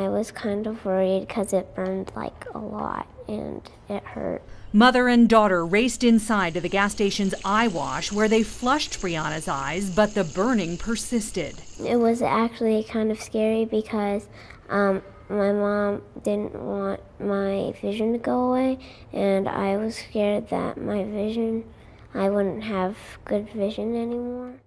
I was kind of worried because it burned like a lot and it hurt. Mother and daughter raced inside to the gas station's eye wash where they flushed Brianna's eyes, but the burning persisted. It was actually kind of scary because um, my mom didn't want my vision to go away, and I was scared that my vision, I wouldn't have good vision anymore.